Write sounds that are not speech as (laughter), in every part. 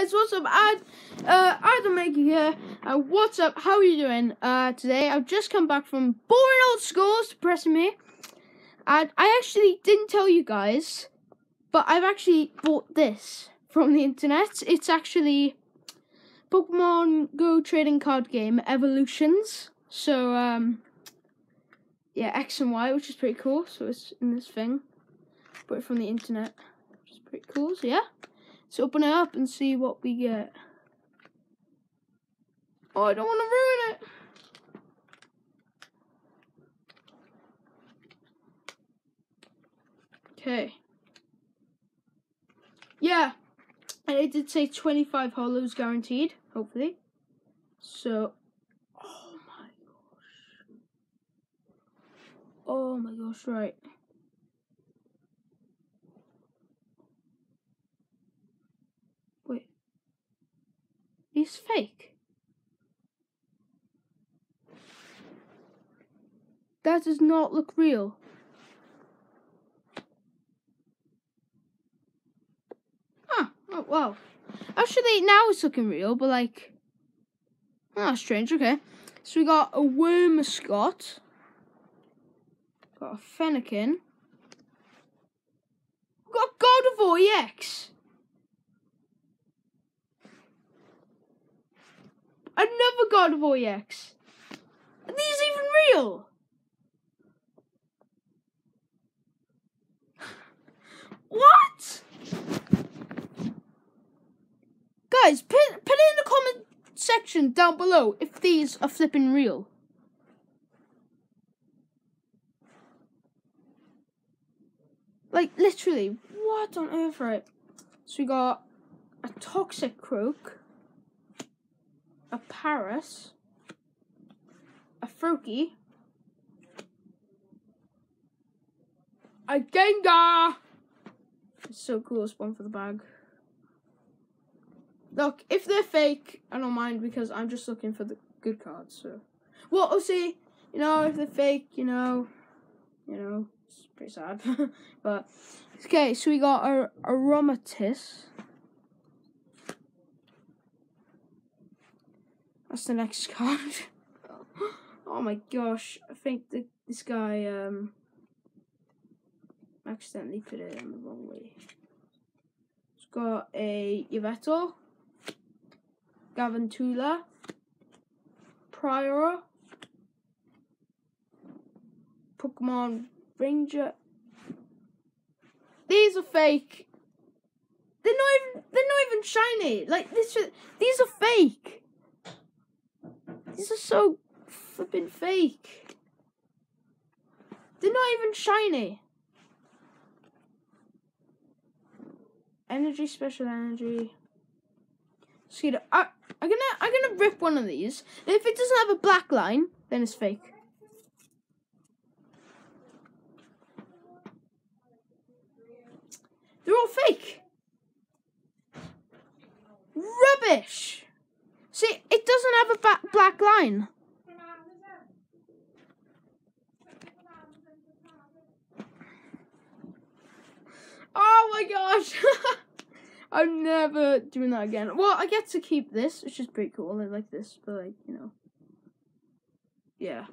guys, what's up? Ad, uh, Adam Mega here. Uh, what's up? How are you doing? Uh, today I've just come back from boring old schools depressing me. And I actually didn't tell you guys, but I've actually bought this from the internet. It's actually Pokemon Go trading card game Evolutions. So, um, yeah, X and Y, which is pretty cool. So it's in this thing. Bought it from the internet, which is pretty cool. So yeah. Let's open it up and see what we get. Oh, I don't want to ruin it. Okay. Yeah. And it did say 25 holos guaranteed, hopefully. So, oh my gosh. Oh my gosh, right. He's fake. That does not look real. Huh. Oh, wow. Actually, now it's looking real, but like... Oh, strange. Okay. So we got a Wurmscott. Got a Fennekin. We got Gardevoir EX. Another Gardevoir EX. Are these even real? (laughs) what? Guys, put, put it in the comment section down below if these are flipping real. Like, literally, what on earth, right? So we got a Toxicroak a Paras, a Froakie, a Gengar. It's so cool, spawn for the bag. Look, if they're fake, I don't mind because I'm just looking for the good cards. So, well, we'll see. You know, if they're fake, you know, you know, it's pretty sad. (laughs) but okay, so we got a Aromatisse. That's the next (laughs) card. oh my gosh, I think that this guy um accidentally put it in the wrong way. It's got a Yveltal, Galvantula, Pyroar, Pokemon Ranger. These are fake. They're not even they're not even shiny. Like this these are fake. These are so flipping fake. They're not even shiny. Energy, special energy. I, I'm gonna I'm gonna rip one of these. If it doesn't have a black line, then it's fake. They're all fake. Rubbish. See, it doesn't have a black line. Oh my gosh! (laughs) I'm never doing that again. Well, I get to keep this, which is pretty cool. I like this, but like, you know. Yeah.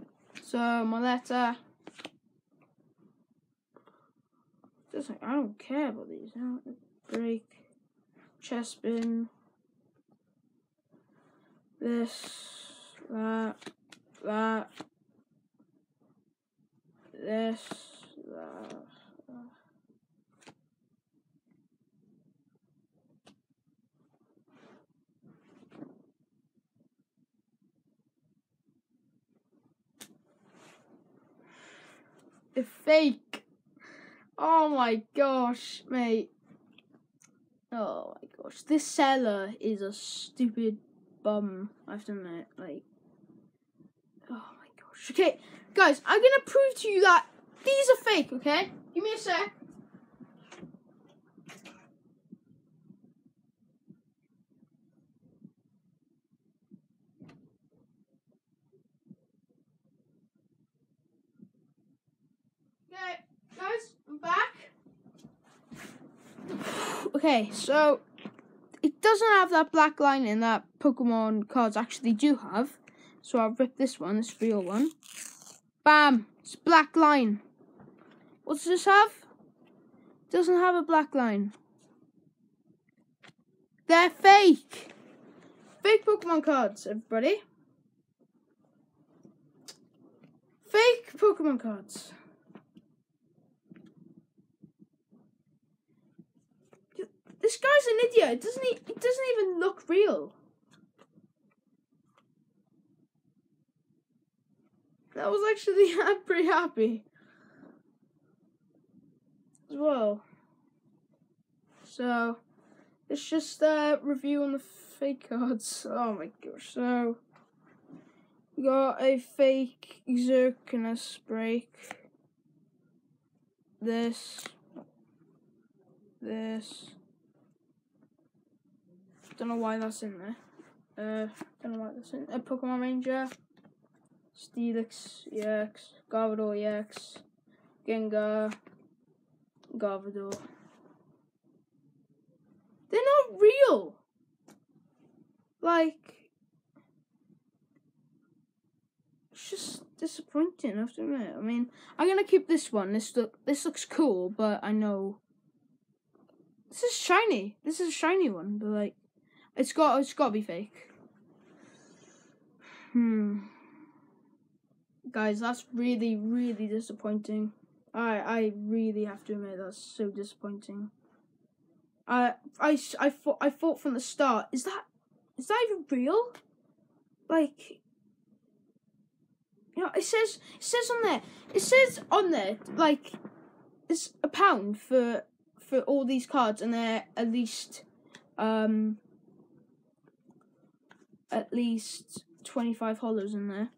So, my letter. Just like, I don't care about these. I don't Break. Chespin this, that, that, this, that. A fake. Oh my gosh, mate. Oh my gosh. This seller is a stupid bum, I have to admit. Like, oh my gosh. Okay, guys, I'm gonna prove to you that these are fake, okay? Give me a sec. Okay, guys, I'm back. (sighs) Okay, so doesn't have that black lining that Pokemon cards actually do have. So I'll rip this one, this real one. Bam! It's black line. What does this have? Doesn't have a black line. They're fake. Fake Pokemon cards, everybody. Fake Pokemon cards. This guy's an idiot. It doesn't. E it doesn't even look real. That was actually. (laughs) I'm pretty happy. As well. So, it's just a review on the fake cards. (laughs) Oh my gosh. So, we got a fake Xerneas break. This. This. Don't know why that's in there. Uh, don't know why that's in. A Pokemon Ranger, Steelix EX, Garbodor EX, Gengar, Garbodor. They're not real. Like, it's just disappointing. I have. I mean, I'm gonna keep this one. This look, this looks cool, but I know this is shiny. This is a shiny one, but like. It's got it's got to be fake. Hmm. Guys, that's really really disappointing. I I really have to admit that's so disappointing. I I I thought I thought from the start is that is that even real? Like you know, it says it says on there. It says on there like it's a pound for for all these cards and they're at least um at least 25 hollows in there.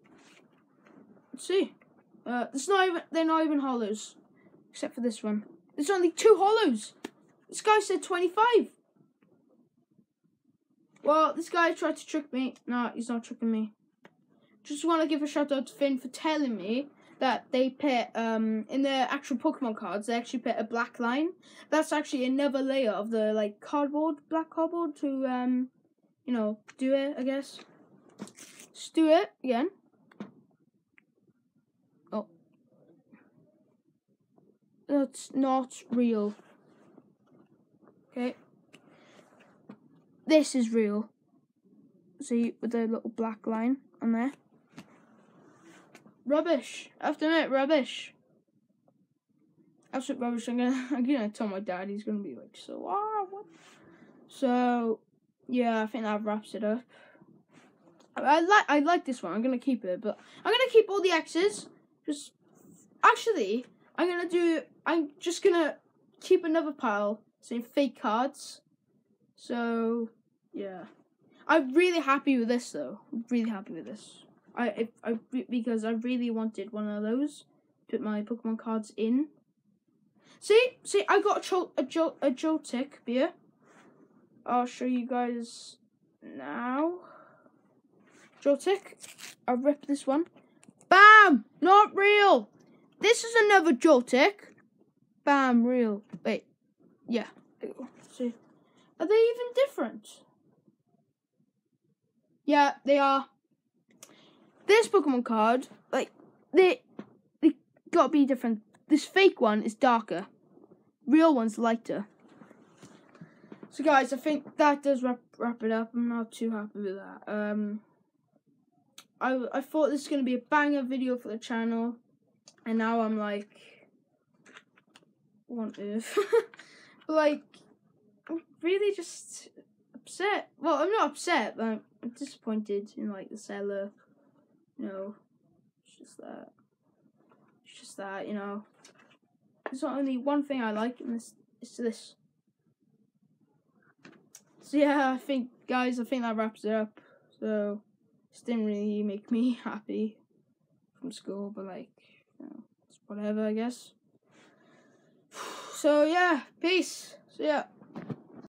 Let's see. Uh, it's not even, they're not even hollows. Except for this one. There's only two hollows. This guy said 25. Well, this guy tried to trick me. No, he's not tricking me. Just want to give a shout out to Finn for telling me that they put um in the actual Pokemon cards they actually put a black line. That's actually another layer of the like cardboard, black cardboard to um you know, do it, I guess. Just do it again. Oh. That's not real. Okay. This is real. See, with the little black line on there. Rubbish. I have to admit, rubbish. Absolute rubbish. I'm gonna, (laughs) I'm gonna tell my dad. He's gonna be like, so, ah, what? So, yeah, I think that wraps it up. I like I like this one. I'm gonna keep it, but I'm gonna keep all the X's. Just actually, I'm gonna do. I'm just gonna keep another pile saying fake cards. So yeah, I'm really happy with this though. I'm really happy with this. I if I because I really wanted one of those. Put my Pokemon cards in. See, see, I got a Jol a Jol a beer. I'll show you guys now. Joltik, I'll rip this one. Bam! Not real! This is another Joltik. Bam, real. Wait, yeah. See, are they even different? Yeah, they are. This Pokemon card, like, they, they gotta be different. This fake one is darker. Real one's lighter. So guys, I think that does wrap wrap it up. I'm not too happy with that. Um, I I thought this was gonna be a banger video for the channel, and now I'm like, what if? (laughs) like, I'm really just upset. Well, I'm not upset, but I'm, I'm disappointed in like the seller. You know, it's just that. It's just that you know. There's not only one thing I like in this. It's this. So yeah, I think guys, I think that wraps it up. So this didn't really make me (laughs) happy from school, but like, you know, it's whatever, I guess. (sighs) So yeah, peace. See ya.